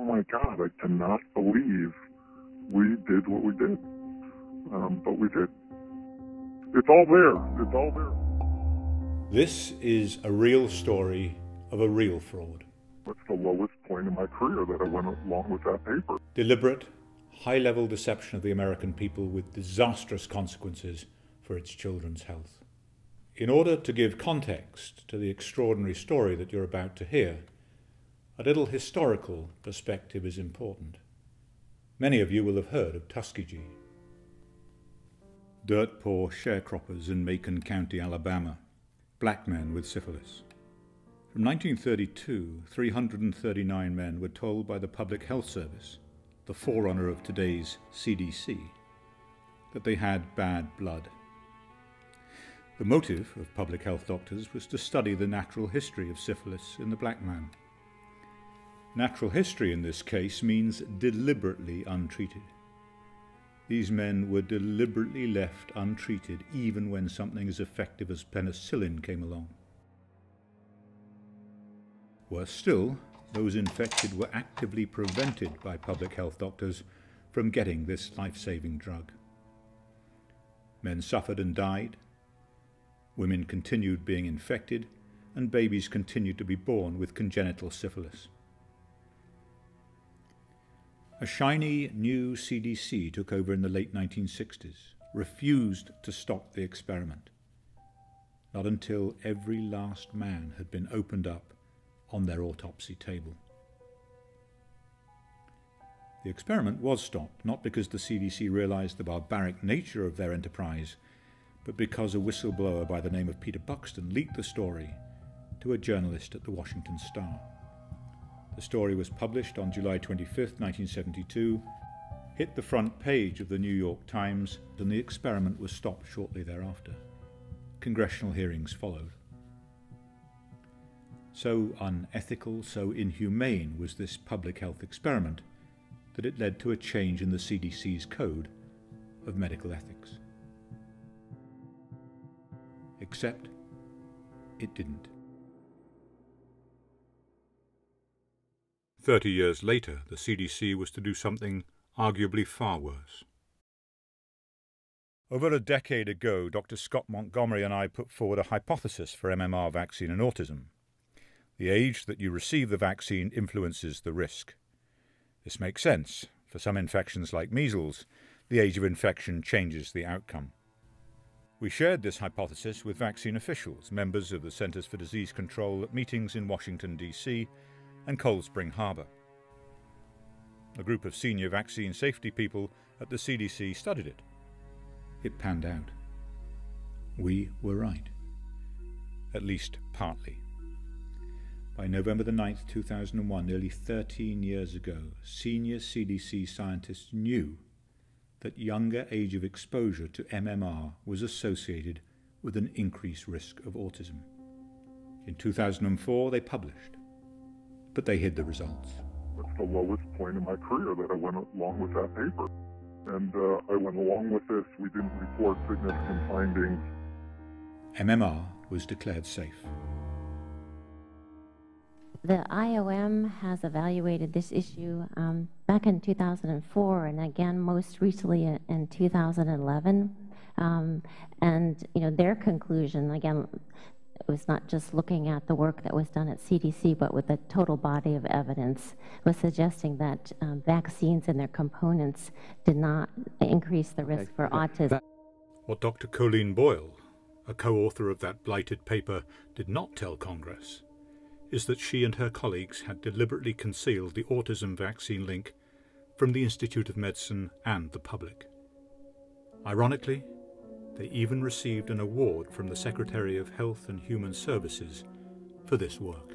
oh my God, I cannot believe we did what we did. Um, but we did. It's all there. It's all there. This is a real story of a real fraud. It's the lowest point in my career that I went along with that paper. Deliberate, high level deception of the American people with disastrous consequences for its children's health. In order to give context to the extraordinary story that you're about to hear, a little historical perspective is important. Many of you will have heard of Tuskegee. Dirt poor sharecroppers in Macon County, Alabama, black men with syphilis. From 1932, 339 men were told by the Public Health Service, the forerunner of today's CDC, that they had bad blood. The motive of public health doctors was to study the natural history of syphilis in the black man. Natural history in this case means deliberately untreated. These men were deliberately left untreated even when something as effective as penicillin came along. Worse still, those infected were actively prevented by public health doctors from getting this life saving drug. Men suffered and died, women continued being infected, and babies continued to be born with congenital syphilis. A shiny new CDC took over in the late 1960s, refused to stop the experiment. Not until every last man had been opened up on their autopsy table. The experiment was stopped, not because the CDC realized the barbaric nature of their enterprise, but because a whistleblower by the name of Peter Buxtun leaked the story to a journalist at the Washington Star. The story was published on July 25, 1972, hit the front page of the New York Times, and the experiment was stopped shortly thereafter. Congressional hearings followed. So unethical, so inhumane was this public health experiment that it led to a change in the CDC's code of medical ethics. Except it didn't. Thirty years later, the CDC was to do something arguably far worse. Over a decade ago, Dr. Scott Montgomery and I put forward a hypothesis for MMR vaccine and autism. The age that you receive the vaccine influences the risk. This makes sense. For some infections like measles, the age of infection changes the outcome. We shared this hypothesis with vaccine officials, members of the Centers for Disease Control at meetings in Washington, D.C. and Cold Spring Harbor. A group of senior vaccine safety people at the CDC studied it. It panned out. We were right. At least partly. By November the 9th, 2001, nearly 13 years ago, senior CDC scientists knew that younger age of exposure to MMR was associated with an increased risk of autism. In 2004, they published, but they hid the results. That's the lowest point in my career that I went along with that paper. And uh, I went along with this. We didn't report significant findings. MMR was declared safe. The IOM has evaluated this issue um, back in 2004 and again most recently in, in 2011. Um, and you know their conclusion again was not just looking at the work that was done at CDC, but with the total body of evidence, was suggesting that um, vaccines and their components did not increase the risk for autism. What Dr. Colleen Boyle, a co-author of that blighted paper, did not tell Congress is that she and her colleagues had deliberately concealed the autism vaccine link from the Institute of Medicine and the public. Ironically, they even received an award from the Secretary of Health and Human Services for this work.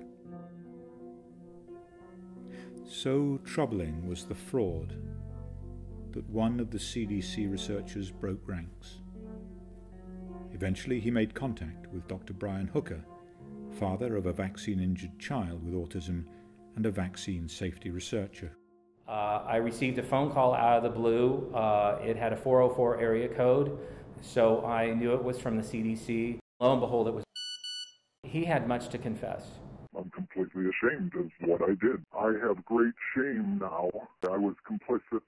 So troubling was the fraud that one of the CDC researchers broke ranks. Eventually, he made contact with Dr. Brian Hooker father of a vaccine injured child with autism and a vaccine safety researcher. Uh, I received a phone call out of the blue. Uh, it had a 404 area code, so I knew it was from the CDC. Lo and behold, it was. He had much to confess. I'm completely ashamed of what I did. I have great shame now. I was complicit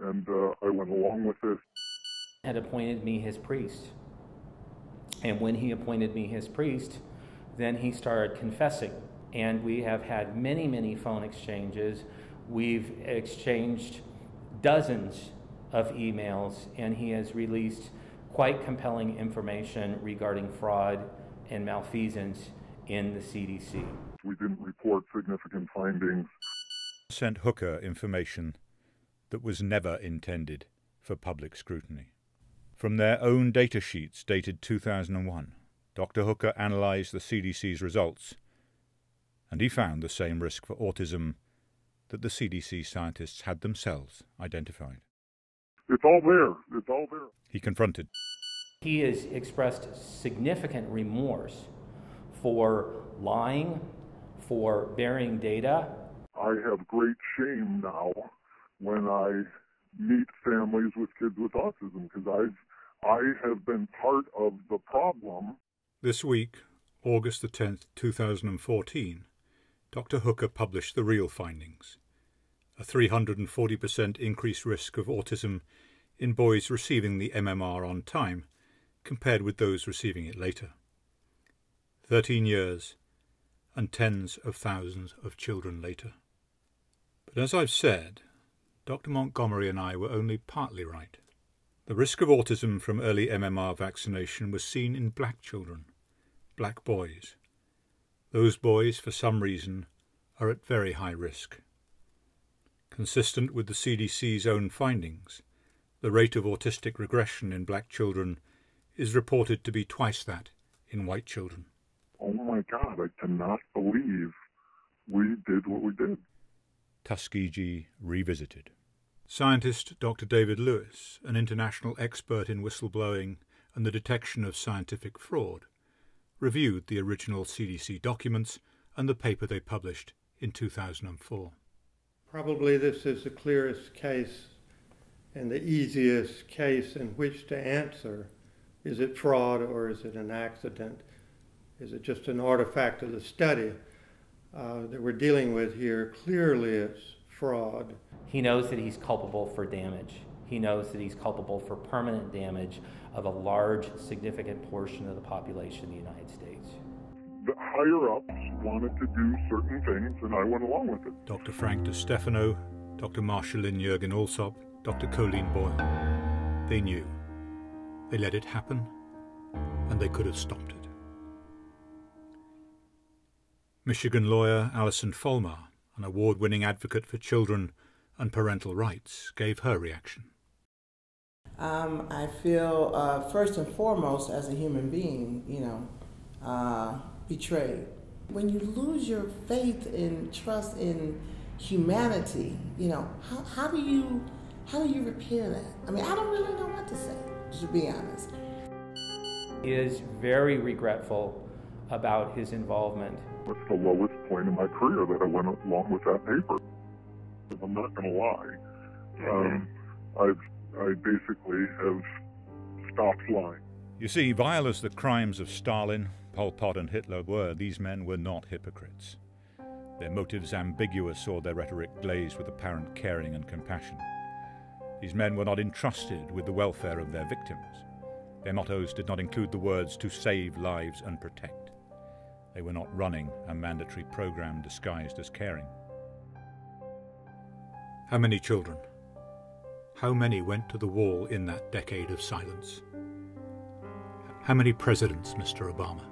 and uh, I went along with this. Had appointed me his priest. And when he appointed me his priest, then he started confessing. And we have had many, many phone exchanges. We've exchanged dozens of emails, and he has released quite compelling information regarding fraud and malfeasance in the CDC. We didn't report significant findings. Sent Hooker information that was never intended for public scrutiny. From their own data sheets dated 2001, Dr. Hooker analysed the CDC's results, and he found the same risk for autism that the CDC scientists had themselves identified. It's all there. It's all there. He confronted. He has expressed significant remorse for lying, for burying data. I have great shame now when I meet families with kids with autism because I've I have been part of the problem. This week, August the 10th, 2014, Dr. Hooker published the real findings. A 340% increased risk of autism in boys receiving the MMR on time compared with those receiving it later. 13 years and tens of thousands of children later. But as I've said, Dr. Montgomery and I were only partly right. The risk of autism from early MMR vaccination was seen in black children, black boys. Those boys, for some reason, are at very high risk. Consistent with the CDC's own findings, the rate of autistic regression in black children is reported to be twice that in white children. Oh my God, I cannot believe we did what we did. Tuskegee Revisited. Scientist Dr. David Lewis, an international expert in whistleblowing and the detection of scientific fraud, reviewed the original CDC documents and the paper they published in 2004. Probably this is the clearest case and the easiest case in which to answer is it fraud or is it an accident? Is it just an artifact of the study uh, that we're dealing with here? Clearly, it's fraud. He knows that he's culpable for damage. He knows that he's culpable for permanent damage of a large, significant portion of the population of the United States. The higher ups wanted to do certain things, and I went along with it. Dr. Frank DeStefano, Dr. Marshalyn Yeargin-Allsopp, Dr. Colleen Boyle. They knew. They let it happen, and they could have stopped it. Michigan lawyer Allison Folmar, an award winning advocate for children and parental rights, gave her reaction. Um, I feel, uh, first and foremost, as a human being, you know, uh, betrayed. When you lose your faith and trust in humanity, you know, how, how do you how do you repair that? I mean, I don't really know what to say, to be honest. He is very regretful about his involvement. It's the lowest point in my career that I went along with that paper. I'm not going to lie. Um, I've, I basically have stopped lying. You see, vile as the crimes of Stalin, Pol Pot, and Hitler were, these men were not hypocrites. Their motives ambiguous or their rhetoric glazed with apparent caring and compassion. These men were not entrusted with the welfare of their victims. Their mottos did not include the words to save lives and protect. They were not running a mandatory program disguised as caring. How many children? How many went to the wall in that decade of silence? How many presidents, Mr. Obama?